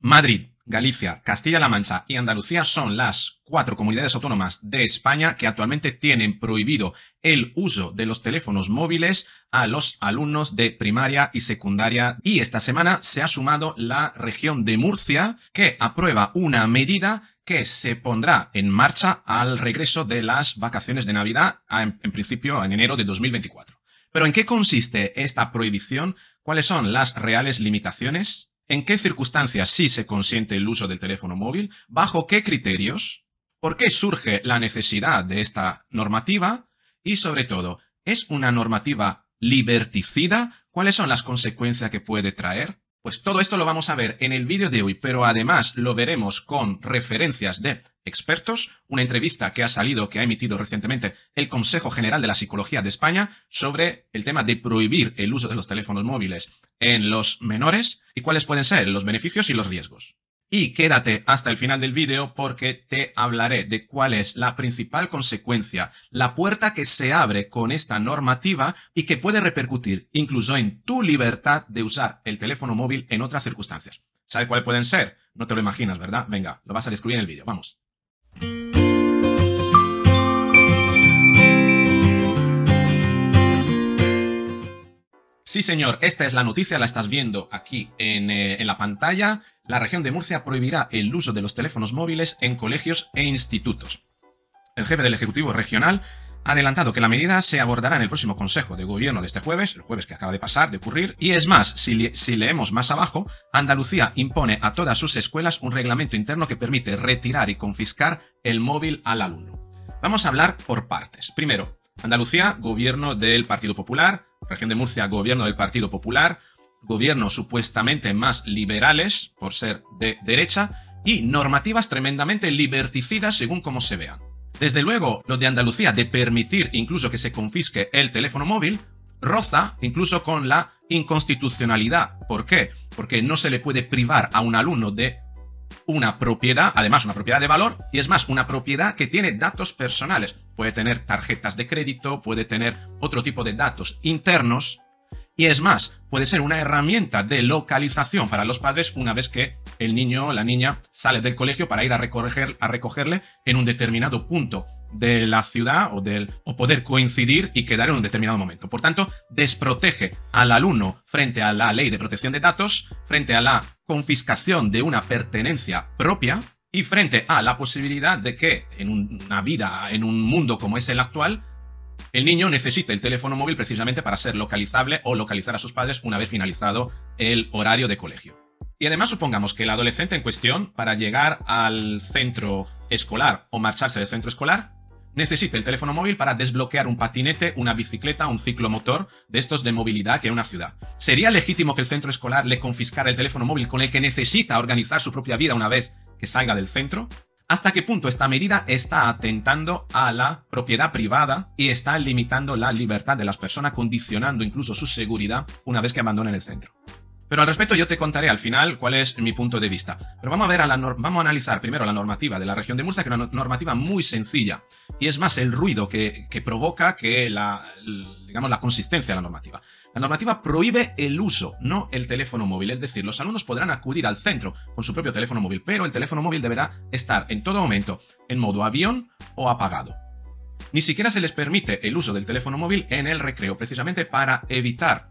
Madrid, Galicia, Castilla-La Mancha y Andalucía son las cuatro comunidades autónomas de España que actualmente tienen prohibido el uso de los teléfonos móviles a los alumnos de primaria y secundaria. Y esta semana se ha sumado la región de Murcia que aprueba una medida que se pondrá en marcha al regreso de las vacaciones de Navidad, en, principio en enero de 2024. Pero ¿en qué consiste esta prohibición? ¿Cuáles son las reales limitaciones? ¿En qué circunstancias sí se consiente el uso del teléfono móvil? ¿Bajo qué criterios? ¿Por qué surge la necesidad de esta normativa? Y sobre todo, ¿es una normativa liberticida? ¿Cuáles son las consecuencias que puede traer? Pues todo esto lo vamos a ver en el vídeo de hoy, pero además lo veremos con referencias de expertos, una entrevista que ha salido, que ha emitido recientemente el Consejo General de la Psicología de España sobre el tema de prohibir el uso de los teléfonos móviles en los menores y cuáles pueden ser los beneficios y los riesgos. Y quédate hasta el final del vídeo porque te hablaré de cuál es la principal consecuencia, la puerta que se abre con esta normativa y que puede repercutir incluso en tu libertad de usar el teléfono móvil en otras circunstancias. ¿Sabes cuáles pueden ser? No te lo imaginas, ¿verdad? Venga, lo vas a descubrir en el vídeo. Vamos. Sí, señor, esta es la noticia, la estás viendo aquí en, eh, en, la pantalla. La región de Murcia prohibirá el uso de los teléfonos móviles en colegios e institutos. El jefe del Ejecutivo Regional ha adelantado que la medida se abordará en el próximo Consejo de Gobierno de este jueves, el jueves que acaba de pasar, de ocurrir, y es más, si, si leemos más abajo, Andalucía impone a todas sus escuelas un reglamento interno que permite retirar y confiscar el móvil al alumno. Vamos a hablar por partes. Primero, Andalucía, gobierno del Partido Popular, región de Murcia, gobierno del Partido Popular, gobiernos supuestamente más liberales, por ser de derecha, y normativas tremendamente liberticidas según cómo se vean. Desde luego, lo de Andalucía de permitir incluso que se confisque el teléfono móvil, roza incluso con la inconstitucionalidad. ¿Por qué? Porque no se le puede privar a un alumno de una propiedad, además una propiedad de valor, y es más, una propiedad que tiene datos personales. Puede tener tarjetas de crédito, puede tener otro tipo de datos internos, y es más, puede ser una herramienta de localización para los padres una vez que el niño o la niña sale del colegio para ir a, recoger, a recogerle en un determinado punto de la ciudad o, del, o poder coincidir y quedar en un determinado momento. Por tanto, desprotege al alumno frente a la ley de protección de datos, frente a la confiscación de una pertenencia propia y frente a la posibilidad de que en una vida, en un mundo como es el actual, el niño necesita el teléfono móvil precisamente para ser localizable o localizar a sus padres una vez finalizado el horario de colegio. Y además supongamos que el adolescente en cuestión, para llegar al centro escolar o marcharse del centro escolar, necesita el teléfono móvil para desbloquear un patinete, una bicicleta, un ciclomotor de estos de movilidad que en una ciudad. ¿Sería legítimo que el centro escolar le confiscara el teléfono móvil con el que necesita organizar su propia vida una vez que salga del centro? hasta qué punto esta medida está atentando a la propiedad privada y está limitando la libertad de las personas, condicionando incluso su seguridad una vez que abandonen el centro. Pero al respecto yo te contaré al final cuál es mi punto de vista. Pero vamos a ver a la vamos a analizar primero la normativa de la región de Murcia, que es una normativa muy sencilla. Y es más el ruido que, que provoca que la, digamos, la consistencia de la normativa. La normativa prohíbe el uso, no el teléfono móvil. Es decir, los alumnos podrán acudir al centro con su propio teléfono móvil, pero el teléfono móvil deberá estar en todo momento en modo avión o apagado. Ni siquiera se les permite el uso del teléfono móvil en el recreo, precisamente para evitar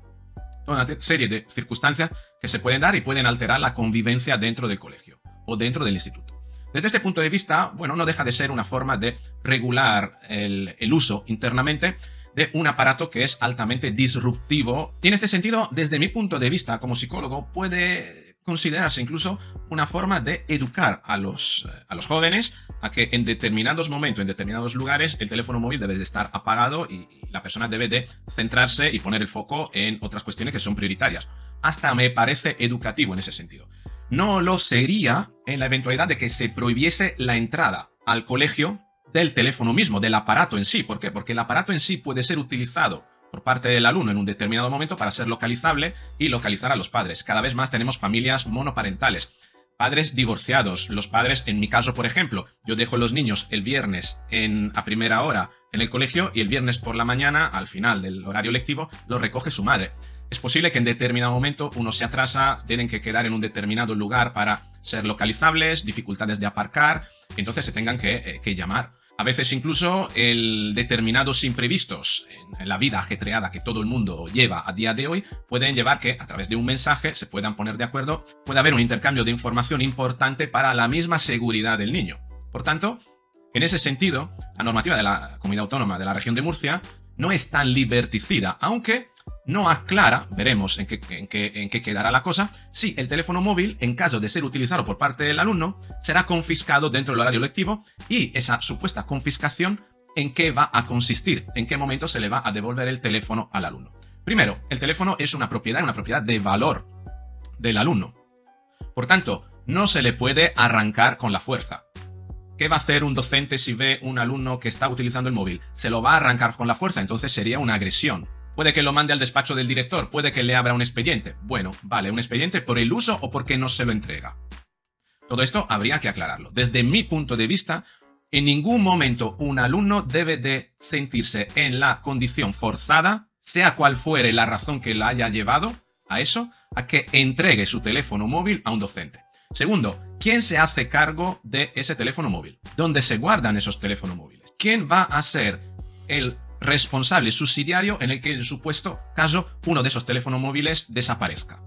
una serie de circunstancias que se pueden dar y pueden alterar la convivencia dentro del colegio o dentro del instituto. Desde este punto de vista, bueno, no deja de ser una forma de regular el, el uso internamente de un aparato que es altamente disruptivo. Y en este sentido, desde mi punto de vista como psicólogo, puede considerarse incluso una forma de educar a los, eh, a los jóvenes a que en determinados momentos, en determinados lugares, el teléfono móvil debe de estar apagado y, la persona debe de centrarse y poner el foco en otras cuestiones que son prioritarias. Hasta me parece educativo en ese sentido. No lo sería en la eventualidad de que se prohibiese la entrada al colegio del teléfono mismo, del aparato en sí. ¿Por qué? Porque el aparato en sí puede ser utilizado por parte del alumno en un determinado momento para ser localizable y localizar a los padres. Cada vez más tenemos familias monoparentales. Padres divorciados, los padres, en mi caso, por ejemplo, yo dejo los niños el viernes en, a primera hora en el colegio y el viernes por la mañana, al final del horario lectivo, lo recoge su madre. Es posible que en determinado momento uno se atrasa, tienen que quedar en un determinado lugar para ser localizables, dificultades de aparcar, entonces se tengan que, eh, llamar. A veces incluso el determinados imprevistos en la vida ajetreada que todo el mundo lleva a día de hoy pueden llevar que a través de un mensaje se puedan poner de acuerdo, puede haber un intercambio de información importante para la misma seguridad del niño. Por tanto, en ese sentido, la normativa de la Comunidad Autónoma de la región de Murcia no es tan liberticida, aunque no aclara, veremos en qué, quedará la cosa, si el teléfono móvil, en caso de ser utilizado por parte del alumno, será confiscado dentro del horario lectivo y esa supuesta confiscación en qué va a consistir, en qué momento se le va a devolver el teléfono al alumno. Primero, el teléfono es una propiedad, una propiedad de valor del alumno. Por tanto, no se le puede arrancar con la fuerza. ¿Qué va a hacer un docente si ve un alumno que está utilizando el móvil? Se lo va a arrancar con la fuerza, entonces sería una agresión. Puede que lo mande al despacho del director, puede que le abra un expediente. Bueno, vale, un expediente por el uso o porque no se lo entrega. Todo esto habría que aclararlo. Desde mi punto de vista, en ningún momento un alumno debe de sentirse en la condición forzada, sea cual fuere la razón que la haya llevado a eso, a que entregue su teléfono móvil a un docente. Segundo, ¿quién se hace cargo de ese teléfono móvil? ¿Dónde se guardan esos teléfonos móviles? ¿Quién va a ser el responsable subsidiario en el que en supuesto caso uno de esos teléfonos móviles desaparezca.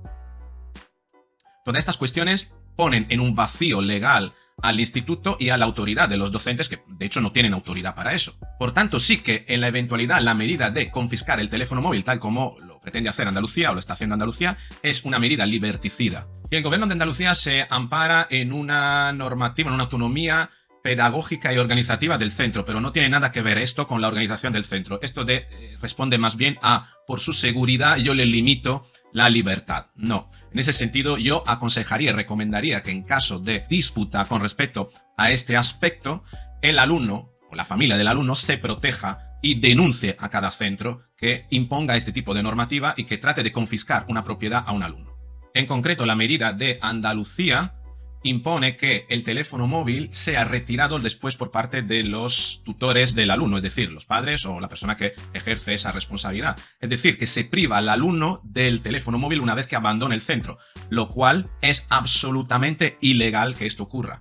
Todas estas cuestiones ponen en un vacío legal al instituto y a la autoridad de los docentes que de hecho no tienen autoridad para eso. Por tanto, sí que en la eventualidad la medida de confiscar el teléfono móvil tal como lo pretende hacer Andalucía o lo está haciendo Andalucía es una medida liberticida. Y el gobierno de Andalucía se ampara en una normativa, en una autonomía pedagógica y organizativa del centro, pero no tiene nada que ver esto con la organización del centro. Esto de, eh, responde más bien a, por su seguridad, yo le limito la libertad. No. En ese sentido, yo aconsejaría recomendaría que en caso de disputa con respecto a este aspecto, el alumno o la familia del alumno se proteja y denuncie a cada centro que imponga este tipo de normativa y que trate de confiscar una propiedad a un alumno. En concreto, la medida de Andalucía impone que el teléfono móvil sea retirado después por parte de los tutores del alumno, es decir, los padres o la persona que ejerce esa responsabilidad. Es decir, que se priva al alumno del teléfono móvil una vez que abandone el centro, lo cual es absolutamente ilegal que esto ocurra.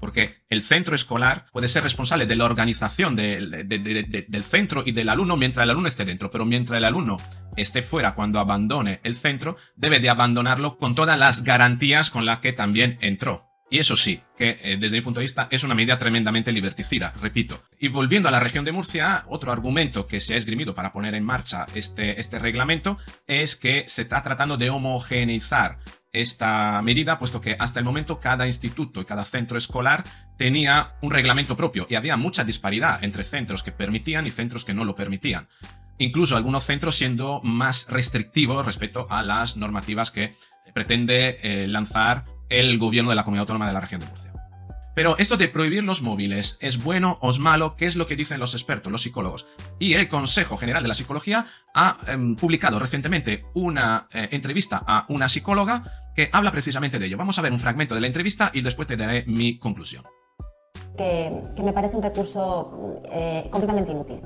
Porque el centro escolar puede ser responsable de la organización del centro y del alumno mientras el alumno esté dentro, pero mientras el alumno esté fuera cuando abandone el centro, debe de abandonarlo con todas las garantías con las que también entró. Y eso sí, que eh, desde mi punto de vista es una medida tremendamente liberticida, repito. Y volviendo a la región de Murcia, otro argumento que se ha esgrimido para poner en marcha este, este reglamento es que se está tratando de homogeneizar esta medida, puesto que hasta el momento cada instituto y cada centro escolar tenía un reglamento propio y había mucha disparidad entre centros que permitían y centros que no lo permitían. Incluso algunos centros siendo más restrictivos respecto a las normativas que pretende eh, lanzar el gobierno de la Comunidad Autónoma de la Región de Murcia. Pero esto de prohibir los móviles, ¿es bueno o es malo? ¿Qué es lo que dicen los expertos, los psicólogos? Y el Consejo General de la Psicología ha em, publicado recientemente una eh, entrevista a una psicóloga que habla precisamente de ello. Vamos a ver un fragmento de la entrevista y después te daré mi conclusión. Que, me parece un recurso eh, completamente inútil.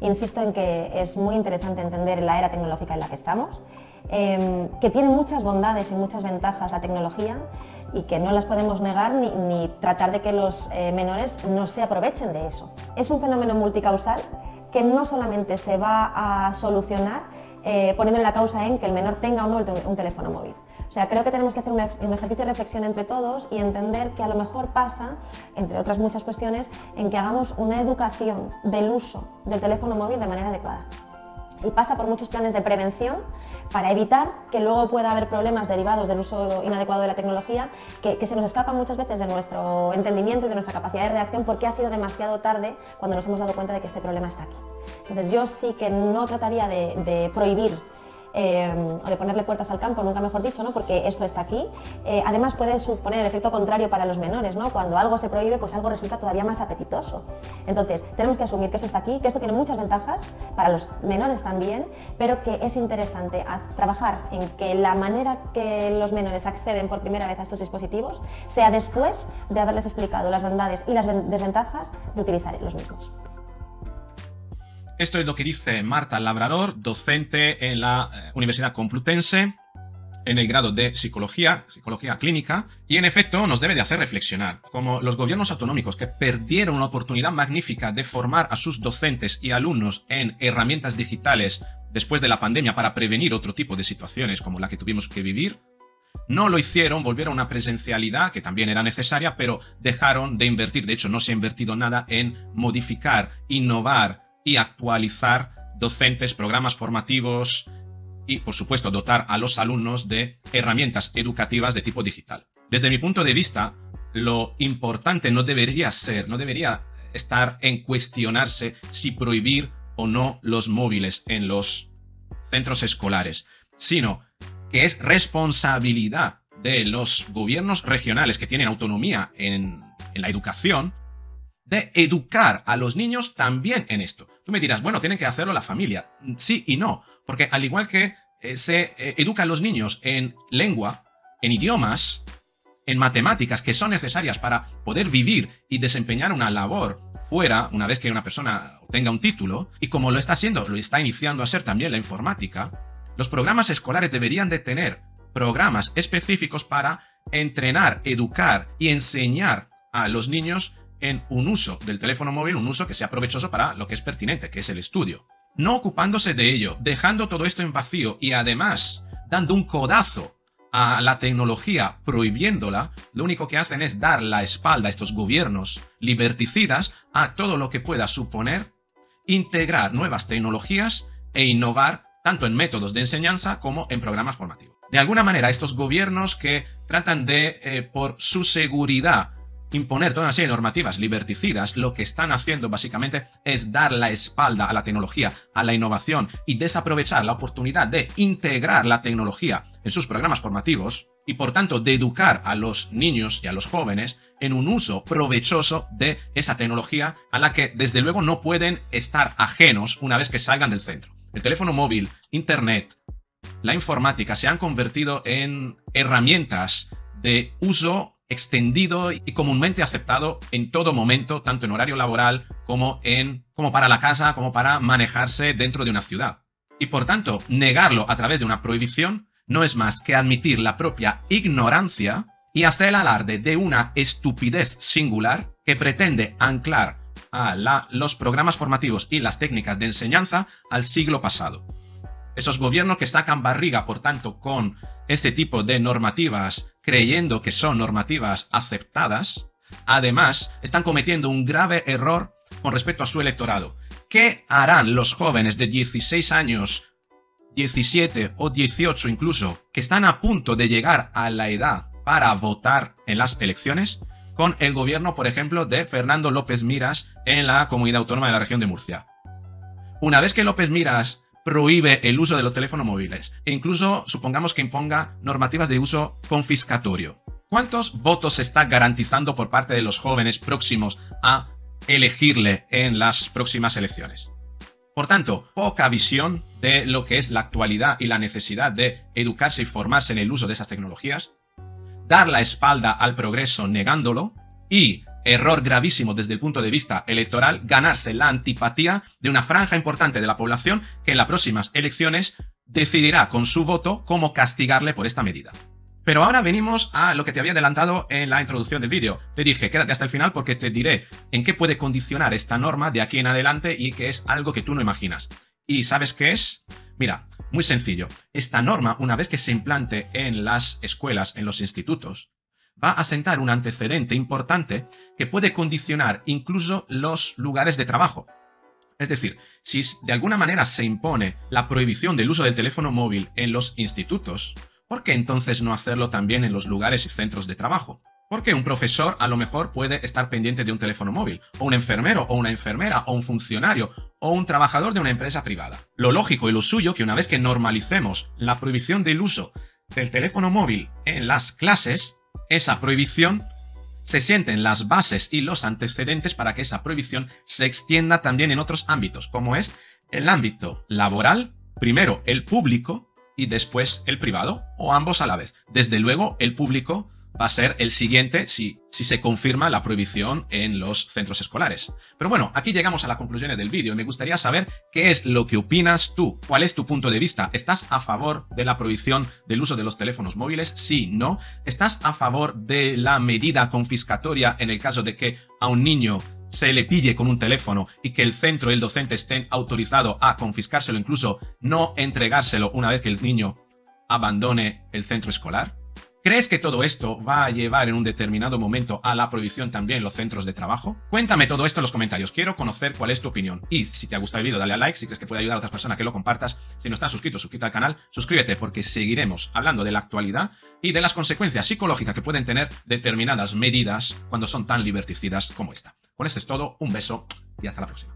Insisto en que es muy interesante entender la era tecnológica en la que estamos, em, que tiene muchas bondades y muchas ventajas la tecnología y que no las podemos negar ni, tratar de que los eh, menores no se aprovechen de eso. Es un fenómeno multicausal que no solamente se va a solucionar eh, poniendo la causa en que el menor tenga o no un teléfono móvil. Sea, creo que tenemos que hacer un, ejercicio de reflexión entre todos y entender que a lo mejor pasa, entre otras muchas cuestiones, en que hagamos una educación del uso del teléfono móvil de manera adecuada. Y pasa por muchos planes de prevención para evitar que luego pueda haber problemas derivados del uso inadecuado de la tecnología que, se nos escapan muchas veces de nuestro entendimiento y de nuestra capacidad de reacción porque ha sido demasiado tarde cuando nos hemos dado cuenta de que este problema está aquí. Entonces yo sí que no trataría de prohibir Em, o de ponerle puertas al campo, nunca mejor dicho, ¿no? porque esto está aquí. Eh, además puede suponer el efecto contrario para los menores, ¿no? cuando algo se prohíbe, pues algo resulta todavía más apetitoso. Entonces, tenemos que asumir que eso está aquí, que esto tiene muchas ventajas, para los menores también, pero que es interesante trabajar en que la manera que los menores acceden por primera vez a estos dispositivos sea después de haberles explicado las bondades y las desventajas de utilizar los mismos. Esto es lo que dice Marta Labrador, docente en la eh, Universidad Complutense, en el grado de psicología, psicología clínica, y en efecto nos debe de hacer reflexionar. Como los gobiernos autonómicos que perdieron una oportunidad magnífica de formar a sus docentes y alumnos en herramientas digitales después de la pandemia para prevenir otro tipo de situaciones como la que tuvimos que vivir, no lo hicieron, volvieron a una presencialidad que también era necesaria, pero dejaron de invertir, de hecho no se ha invertido nada en modificar, innovar y actualizar docentes, programas formativos, y, por supuesto, dotar a los alumnos de herramientas educativas de tipo digital. Desde mi punto de vista, lo importante no debería ser, no debería estar en cuestionarse si prohibir o no los móviles en los centros escolares, sino que es responsabilidad de los gobiernos regionales que tienen autonomía en, en la educación educar a los niños también en esto. Tú me dirás, bueno, tienen que hacerlo la familia. Sí y no, porque al igual que eh, se eh, educa a los niños en lengua, en idiomas, en matemáticas que son necesarias para poder vivir y desempeñar una labor fuera, una vez que una persona tenga un título, y como lo está haciendo, lo está iniciando a ser también la informática, los programas escolares deberían de tener programas específicos para entrenar, educar y enseñar a los niños en un uso del teléfono móvil, un uso que sea provechoso para lo que es pertinente, que es el estudio. No ocupándose de ello, dejando todo esto en vacío y además dando un codazo a la tecnología prohibiéndola, lo único que hacen es dar la espalda a estos gobiernos liberticidas a todo lo que pueda suponer integrar nuevas tecnologías e innovar tanto en métodos de enseñanza como en programas formativos. De alguna manera, estos gobiernos que tratan de, eh, por su seguridad, imponer toda una serie de normativas liberticidas, lo que están haciendo básicamente es dar la espalda a la tecnología, a la innovación y desaprovechar la oportunidad de integrar la tecnología en sus programas formativos y por tanto de educar a los niños y a los jóvenes en un uso provechoso de esa tecnología a la que desde luego no pueden estar ajenos una vez que salgan del centro. El teléfono móvil, Internet, la informática se han convertido en herramientas de uso extendido y comúnmente aceptado en todo momento, tanto en horario laboral como en como para la casa, como para manejarse dentro de una ciudad. Y por tanto, negarlo a través de una prohibición no es más que admitir la propia ignorancia y hacer el alarde de una estupidez singular que pretende anclar a los programas formativos y las técnicas de enseñanza al siglo pasado. Esos gobiernos que sacan barriga, por tanto, con ese tipo de normativas creyendo que son normativas aceptadas, además están cometiendo un grave error con respecto a su electorado. ¿Qué harán los jóvenes de 16 años, 17 o 18 incluso, que están a punto de llegar a la edad para votar en las elecciones? con el gobierno, por ejemplo, de Fernando López Miras en la comunidad autónoma de la región de Murcia. Una vez que López Miras prohíbe el uso de los teléfonos móviles e incluso supongamos que imponga normativas de uso confiscatorio. ¿Cuántos votos se está garantizando por parte de los jóvenes próximos a elegirle en las próximas elecciones? Por tanto, poca visión de lo que es la actualidad y la necesidad de educarse y formarse en el uso de esas tecnologías, dar la espalda al progreso negándolo y error gravísimo desde el punto de vista electoral, ganarse la antipatía de una franja importante de la población que en las próximas elecciones decidirá con su voto cómo castigarle por esta medida. Pero ahora venimos a lo que te había adelantado en la introducción del vídeo. Te dije, quédate hasta el final porque te diré en qué puede condicionar esta norma de aquí en adelante y que es algo que tú no imaginas. ¿Y sabes qué es? Mira, muy sencillo. Esta norma, una vez que se implante en las escuelas, en los institutos, va a sentar un antecedente importante que puede condicionar incluso los lugares de trabajo. Es decir, si de alguna manera se impone la prohibición del uso del teléfono móvil en los institutos, ¿por qué entonces no hacerlo también en los lugares y centros de trabajo? Porque un profesor a lo mejor puede estar pendiente de un teléfono móvil, o un enfermero, o una enfermera, o un funcionario, o un trabajador de una empresa privada. Lo lógico y lo suyo que una vez que normalicemos la prohibición del uso del teléfono móvil en las clases, esa prohibición, se sienten las bases y los antecedentes para que esa prohibición se extienda también en otros ámbitos, como es el ámbito laboral, primero el público y después el privado, o ambos a la vez. Desde luego, el público va a ser el siguiente si, si se confirma la prohibición en los centros escolares. Pero bueno, aquí llegamos a las conclusiones del vídeo y me gustaría saber qué es lo que opinas tú, cuál es tu punto de vista. ¿Estás a favor de la prohibición del uso de los teléfonos móviles? Sí, no. ¿Estás a favor de la medida confiscatoria en el caso de que a un niño se le pille con un teléfono y que el centro y el docente estén autorizados a confiscárselo, incluso no entregárselo una vez que el niño abandone el centro escolar? ¿Crees que todo esto va a llevar en un determinado momento a la prohibición también en los centros de trabajo? Cuéntame todo esto en los comentarios, quiero conocer cuál es tu opinión. Y si te ha gustado el vídeo, dale a like, si crees que puede ayudar a otras personas que lo compartas. Si no estás suscrito, suscríbete al canal, suscríbete porque seguiremos hablando de la actualidad y de las consecuencias psicológicas que pueden tener determinadas medidas cuando son tan liberticidas como esta. Con esto es todo, un beso y hasta la próxima.